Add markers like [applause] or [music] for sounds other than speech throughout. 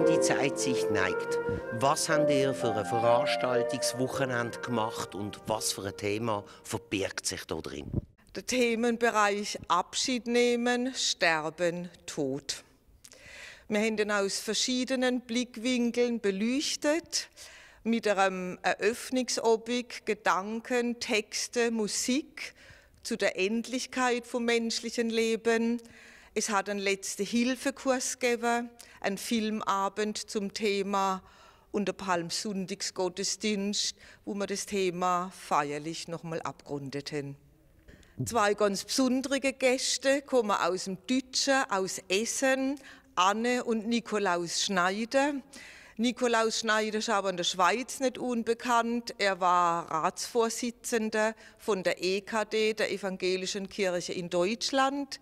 wenn die Zeit sich neigt, was habt ihr für ein Veranstaltungswochenende gemacht und was für ein Thema verbirgt sich da drin? Der Themenbereich Abschied nehmen, Sterben, Tod. Wir haben ihn aus verschiedenen Blickwinkeln beleuchtet, mit einem Eröffnungsobig, Gedanken, Texte, Musik zu der Endlichkeit vom menschlichen Leben. Es hat einen letzte Hilfekurs gegeben, einen Filmabend zum Thema und der Palmsonntagsgottesdienst, wo wir das Thema feierlich nochmal abgrundeten. Zwei ganz besondere Gäste kommen aus dem Deutschen, aus Essen, Anne und Nikolaus Schneider. Nikolaus Schneider ist aber in der Schweiz nicht unbekannt. Er war Ratsvorsitzender von der EKD, der Evangelischen Kirche in Deutschland.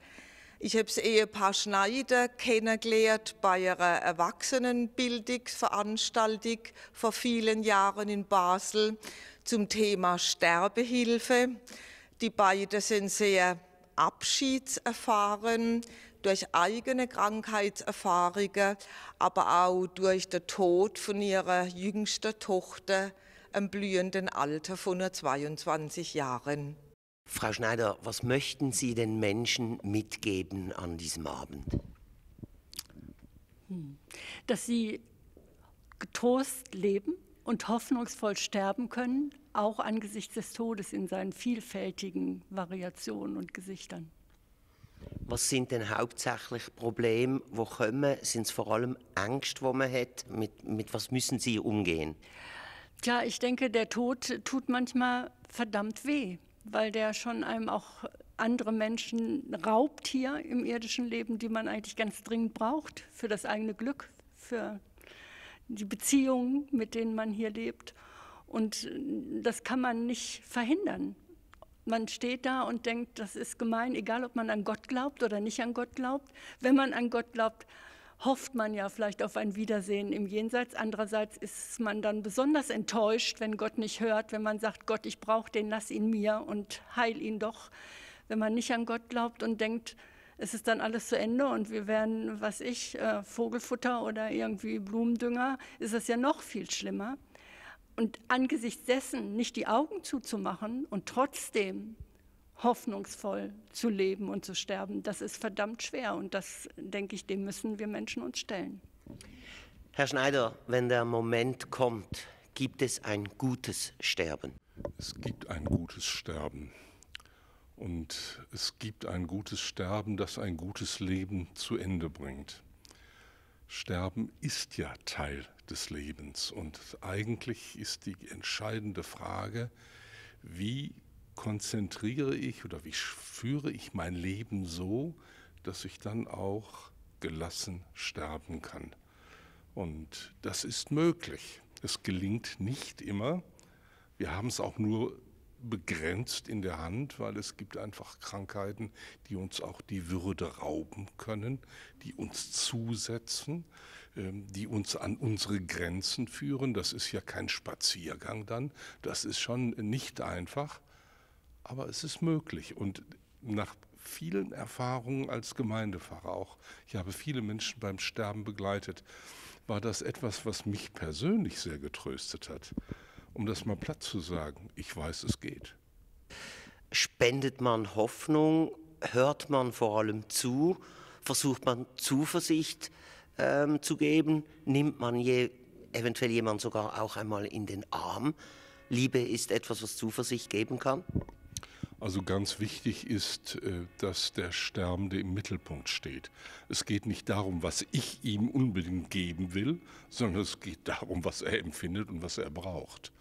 Ich habe das Ehepaar Schneider kennengelernt bei einer Erwachsenenbildungsveranstaltung vor vielen Jahren in Basel zum Thema Sterbehilfe. Die beiden sind sehr abschiedserfahren durch eigene Krankheitserfahrungen, aber auch durch den Tod von ihrer jüngsten Tochter im blühenden Alter von nur 22 Jahren. Frau Schneider, was möchten Sie den Menschen mitgeben an diesem Abend? Hm. Dass sie getrost leben und hoffnungsvoll sterben können, auch angesichts des Todes in seinen vielfältigen Variationen und Gesichtern. Was sind denn hauptsächlich Probleme, wo kommen? Sind es vor allem Ängste, wo man hat? Mit, mit was müssen Sie umgehen? Tja, ich denke, der Tod tut manchmal verdammt weh, weil der schon einem auch andere Menschen raubt hier im irdischen Leben, die man eigentlich ganz dringend braucht für das eigene Glück, für die Beziehungen, mit denen man hier lebt. Und das kann man nicht verhindern. Man steht da und denkt, das ist gemein, egal ob man an Gott glaubt oder nicht an Gott glaubt. Wenn man an Gott glaubt, hofft man ja vielleicht auf ein Wiedersehen im Jenseits. Andererseits ist man dann besonders enttäuscht, wenn Gott nicht hört, wenn man sagt, Gott, ich brauche den, lass ihn mir und heil ihn doch. Wenn man nicht an Gott glaubt und denkt, es ist dann alles zu Ende und wir werden, was ich, äh, Vogelfutter oder irgendwie Blumendünger, ist es ja noch viel schlimmer. Und angesichts dessen nicht die Augen zuzumachen und trotzdem hoffnungsvoll zu leben und zu sterben, das ist verdammt schwer. Und das, denke ich, dem müssen wir Menschen uns stellen. Herr Schneider, wenn der Moment kommt, gibt es ein gutes Sterben? Es gibt ein gutes Sterben. Und es gibt ein gutes Sterben, das ein gutes Leben zu Ende bringt. Sterben ist ja Teil des Lebens. Und eigentlich ist die entscheidende Frage, wie konzentriere ich oder wie führe ich mein Leben so, dass ich dann auch gelassen sterben kann. Und das ist möglich. Es gelingt nicht immer. Wir haben es auch nur begrenzt in der Hand, weil es gibt einfach Krankheiten, die uns auch die Würde rauben können, die uns zusetzen. Ähm, die uns an unsere Grenzen führen. Das ist ja kein Spaziergang dann. Das ist schon nicht einfach, aber es ist möglich. Und nach vielen Erfahrungen als Gemeindepfarrer auch, ich habe viele Menschen beim Sterben begleitet, war das etwas, was mich persönlich sehr getröstet hat. Um das mal platt zu sagen, ich weiß, es geht. Spendet man Hoffnung? Hört man vor allem zu? Versucht man Zuversicht ähm, zu geben, nimmt man je, eventuell jemand sogar auch einmal in den Arm. Liebe ist etwas, was Zuversicht geben kann. Also ganz wichtig ist, äh, dass der Sterbende im Mittelpunkt steht. Es geht nicht darum, was ich ihm unbedingt geben will, sondern es geht darum, was er empfindet und was er braucht.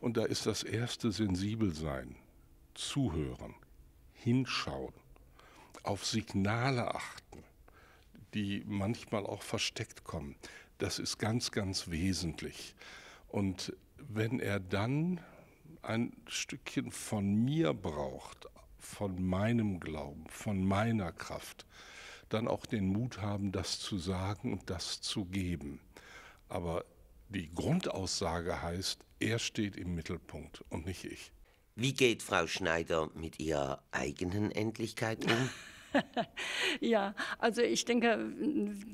Und da ist das erste Sensibelsein, Zuhören, Hinschauen, auf Signale achten die manchmal auch versteckt kommen. Das ist ganz, ganz wesentlich. Und wenn er dann ein Stückchen von mir braucht, von meinem Glauben, von meiner Kraft, dann auch den Mut haben, das zu sagen und das zu geben. Aber die Grundaussage heißt, er steht im Mittelpunkt und nicht ich. Wie geht Frau Schneider mit ihrer eigenen Endlichkeit um? [laughs] [laughs] ja, also ich denke,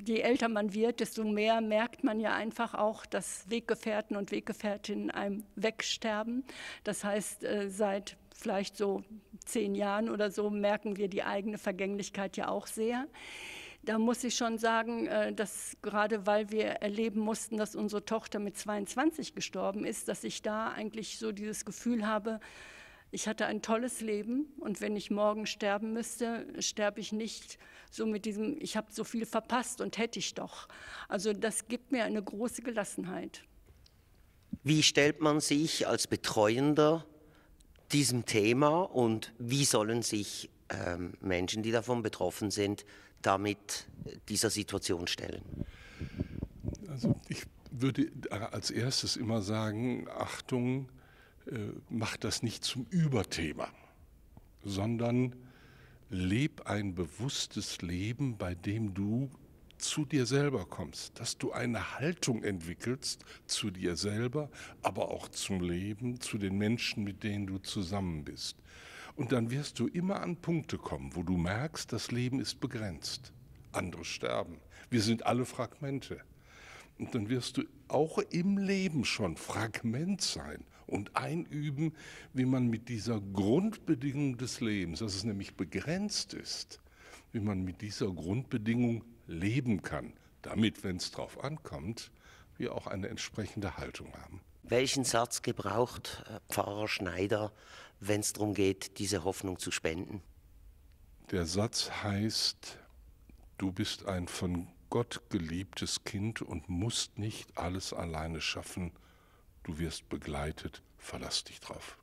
je älter man wird, desto mehr merkt man ja einfach auch, dass Weggefährten und Weggefährtinnen einem wegsterben. Das heißt, äh, seit vielleicht so zehn Jahren oder so merken wir die eigene Vergänglichkeit ja auch sehr. Da muss ich schon sagen, äh, dass gerade weil wir erleben mussten, dass unsere Tochter mit 22 gestorben ist, dass ich da eigentlich so dieses Gefühl habe, ich hatte ein tolles Leben und wenn ich morgen sterben müsste, sterbe ich nicht so mit diesem, ich habe so viel verpasst und hätte ich doch. Also das gibt mir eine große Gelassenheit. Wie stellt man sich als Betreuender diesem Thema und wie sollen sich ähm, Menschen, die davon betroffen sind, damit dieser Situation stellen? Also ich würde als erstes immer sagen, Achtung, äh, mach das nicht zum Überthema, sondern leb ein bewusstes Leben, bei dem du zu dir selber kommst, dass du eine Haltung entwickelst zu dir selber, aber auch zum Leben, zu den Menschen, mit denen du zusammen bist. Und dann wirst du immer an Punkte kommen, wo du merkst, das Leben ist begrenzt. Andere sterben. Wir sind alle Fragmente. Und dann wirst du auch im Leben schon Fragment sein und einüben, wie man mit dieser Grundbedingung des Lebens, dass es nämlich begrenzt ist, wie man mit dieser Grundbedingung leben kann, damit, wenn es darauf ankommt, wir auch eine entsprechende Haltung haben. Welchen Satz gebraucht äh, Pfarrer Schneider, wenn es darum geht, diese Hoffnung zu spenden? Der Satz heißt, du bist ein von Gott geliebtes Kind und musst nicht alles alleine schaffen, du wirst begleitet, verlass dich drauf.